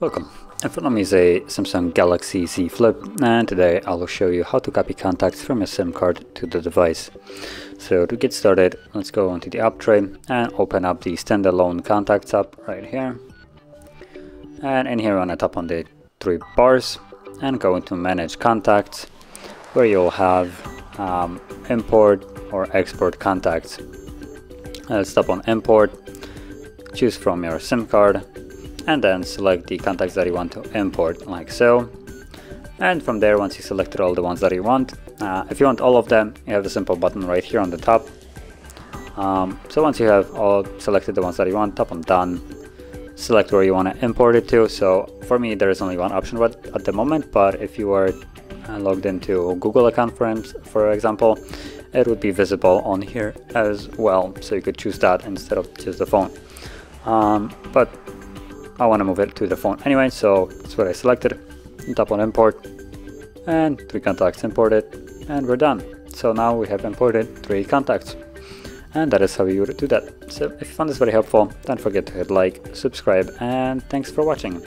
Welcome. In front of me is a Samsung Galaxy Z Flip and today I will show you how to copy contacts from a SIM card to the device. So to get started, let's go onto the app tray and open up the standalone contacts app right here. And in here I want to tap on the three bars and go into manage contacts where you'll have um, import or export contacts. Let's tap on import, choose from your SIM card and then select the contacts that you want to import like so. And from there once you selected all the ones that you want uh, if you want all of them you have the simple button right here on the top. Um, so once you have all selected the ones that you want tap on done. Select where you want to import it to. So for me there is only one option at the moment but if you were uh, logged into Google account for, for example it would be visible on here as well so you could choose that instead of just the phone um, but I want to move it to the phone anyway, so that's what I selected. Tap on import and three contacts imported and we're done. So now we have imported three contacts and that is how you would do that. So if you found this very helpful, don't forget to hit like, subscribe and thanks for watching.